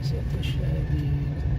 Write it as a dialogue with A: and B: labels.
A: Accept the shaggy.